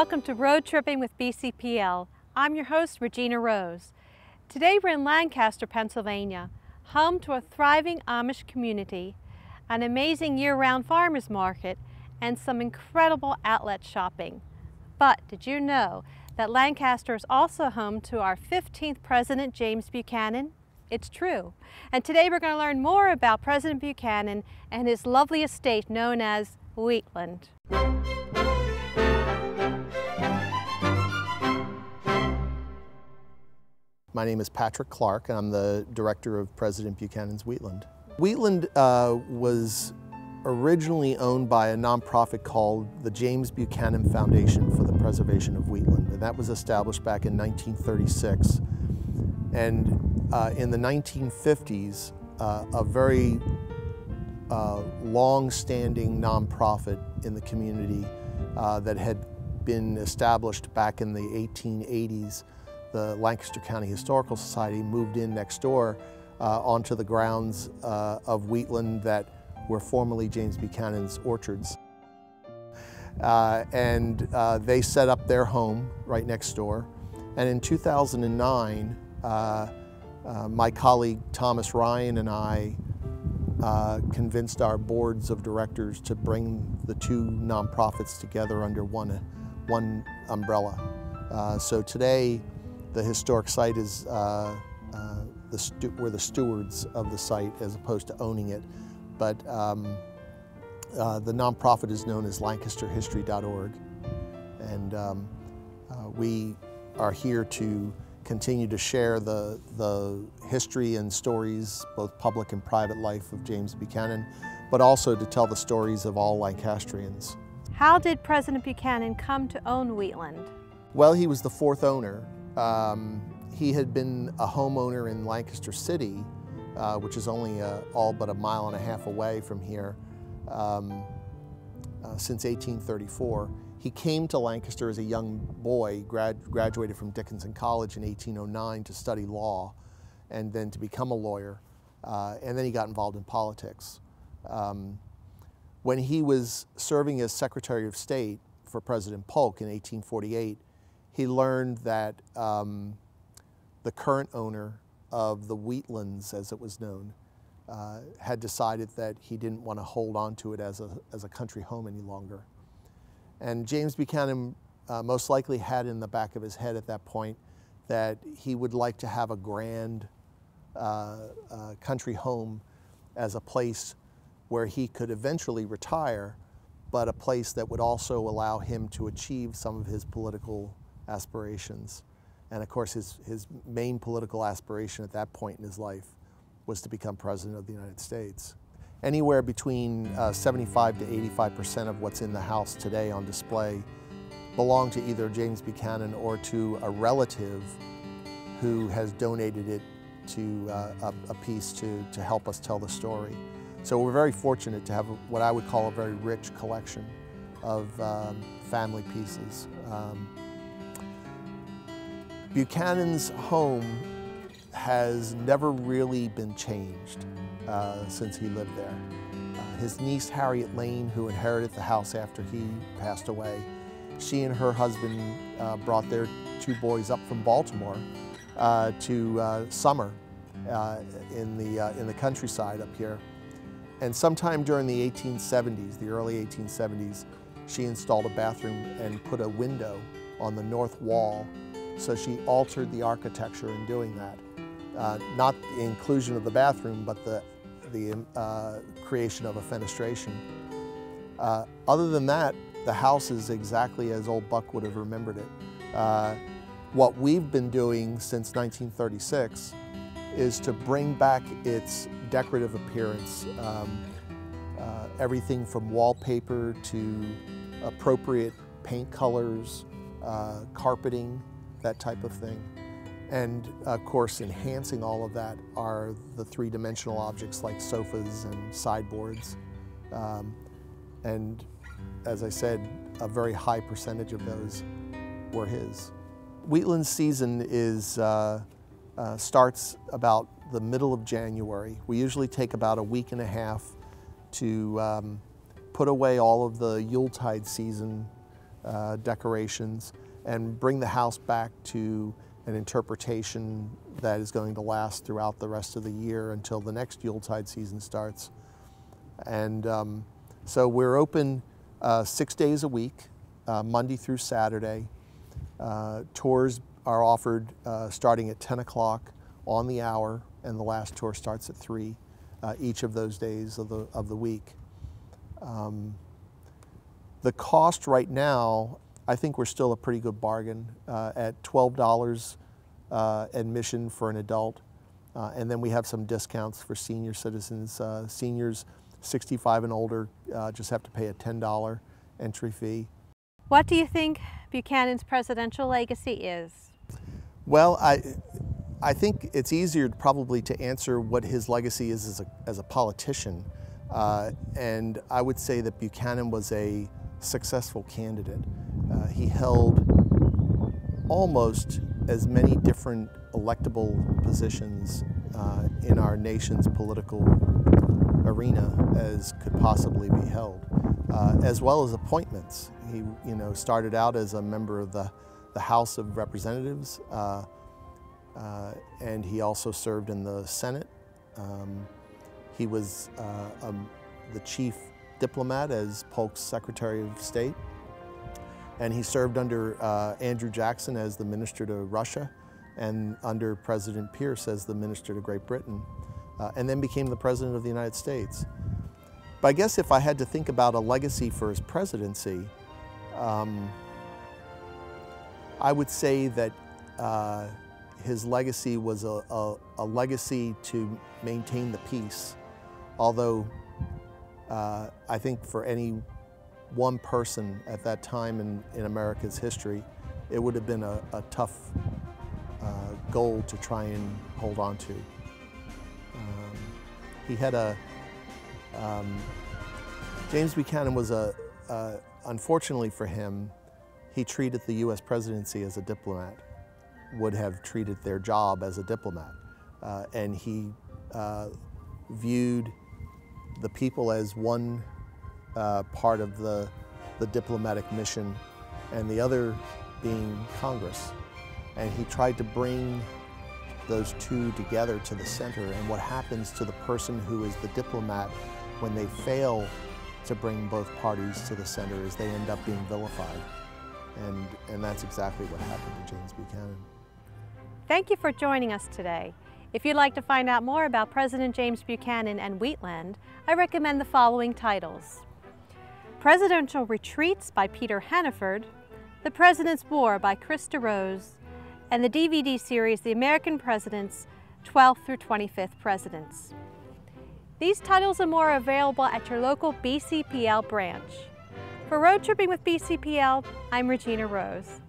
Welcome to Road Tripping with BCPL. I'm your host, Regina Rose. Today we're in Lancaster, Pennsylvania, home to a thriving Amish community, an amazing year-round farmers market, and some incredible outlet shopping. But did you know that Lancaster is also home to our 15th President, James Buchanan? It's true. And today we're going to learn more about President Buchanan and his lovely estate known as Wheatland. My name is Patrick Clark, and I'm the director of President Buchanan's Wheatland. Wheatland uh, was originally owned by a nonprofit called the James Buchanan Foundation for the Preservation of Wheatland, and that was established back in 1936. And uh, in the 1950s, uh, a very uh, long-standing nonprofit in the community uh, that had been established back in the 1880s the Lancaster County Historical Society moved in next door uh, onto the grounds uh, of Wheatland that were formerly James Buchanan's orchards. Uh, and uh, they set up their home right next door. And in 2009, uh, uh, my colleague Thomas Ryan and I convinced our boards of directors to bring the two nonprofits together under one, one umbrella. so today, the historic site is uh, uh, the we're the stewards of the site as opposed to owning it. But um, uh, the nonprofit is known as lancasterhistory.org. And um, uh, we are here to continue to share the, the history and stories, both public and private life of James Buchanan, but also to tell the stories of all Lancastrians. How did President Buchanan come to own Wheatland? Well, he was the fourth owner. Um, he had been a homeowner in Lancaster City, uh, which is only uh, all but a mile and a half away from here, um, uh, since 1834. He came to Lancaster as a young boy, grad graduated from Dickinson College in 1809 to study law and then to become a lawyer. Uh, and then he got involved in politics. Um, when he was serving as Secretary of State for President Polk in 1848, he learned that um, the current owner of the Wheatlands, as it was known, uh, had decided that he didn't want to hold on to it as a, as a country home any longer. And James Buchanan uh, most likely had in the back of his head at that point that he would like to have a grand uh, uh country home as a place where he could eventually retire, but a place that would also allow him to achieve some of his political aspirations. And of course, his, his main political aspiration at that point in his life was to become President of the United States. Anywhere between uh, 75 to 85% of what's in the House today on display belong to either James Buchanan or to a relative who has donated it to uh, a, a, piece to, to help us tell the story. So we're very fortunate to have what I would call a very rich collection of um, family pieces. Um, Buchanan's home has never really been changed uh, since he lived there. Uh, his niece Harriet Lane, who inherited the house after he passed away, she and her husband uh, brought their two boys up from Baltimore uh, to uh, summer uh, in, the, in the countryside up here. And sometime during the 1870s, the early 1870s, she installed a bathroom and put a window on the north wall so she altered the architecture in doing that. Uh, not the inclusion of the bathroom, but the, the uh, creation of a fenestration. Uh, other than that, the house is exactly as old Buck would have remembered it. Uh, what we've been doing since 1936 is to bring back its decorative appearance. Um, uh, everything from wallpaper to appropriate paint colors, uh, carpeting, that type of thing. And of course, enhancing all of that are the three-dimensional objects like sofas and sideboards. Um, and as I said, a very high percentage of those were his. Wheatland season is, uh, uh, starts about the middle of January. We usually take about a week and a half to um, put away all of the Yuletide season uh, decorations, and bring the house back to an interpretation that is going to last throughout the rest of the year until the next Yuletide season starts. And um, so we're open uh, six days a week, uh, Monday through Saturday. Uh, tours are offered uh, starting at 10 o'clock on the hour, and the last tour starts at 3 uh, each of those days of the, of the week. Um, the cost right now, I think we're still a pretty good bargain uh, at $12 uh, admission for an adult. Uh, and then we have some discounts for senior citizens. Uh, seniors 65 and older uh, just have to pay a $10 entry fee. What do you think Buchanan's presidential legacy is? Well, I, I think it's easier probably to answer what his legacy is as a, as a politician. Uh, and I would say that Buchanan was a successful candidate. Uh, he held almost as many different electable positions uh, in our nation's political arena as could possibly be held, uh, as well as appointments. He, you know, started out as a member of the, the House of Representatives, uh, uh and he also served in the Senate. Um, he was uh, um, the chief diplomat as Polk's Secretary of State, and he served under uh, Andrew Jackson as the Minister to Russia and under President Pierce as the Minister to Great Britain uh, and then became the President of the United States. But I guess if I had to think about a legacy for his presidency, um, I would say that uh, his legacy was a, a, a, legacy to maintain the peace. Although uh, I think for any one person at that time in, in America's history, it would have been a, a tough uh, goal to try and hold on to. He had a, um, James Buchanan was a, unfortunately for him, he treated the U.S. presidency as a diplomat, would have treated their job as a diplomat. Uh, and he uh, viewed the people as one uh, part of the, the diplomatic mission and the other being Congress. And he tried to bring those two together to the center and what happens to the person who is the diplomat when they fail to bring both parties to the center is they end up being vilified. And, and that's exactly what happened to James Buchanan. Thank you for joining us today. If you'd like to find out more about President James Buchanan and Wheatland, I recommend the following titles. Presidential Retreats by Peter Hannaford, The President's War by Chris DeRose, and the DVD series The American Presidents 12th through 25th Presidents. These titles and more are available at your local BCPL branch. For Road Tripping with BCPL, I'm Regina Rose.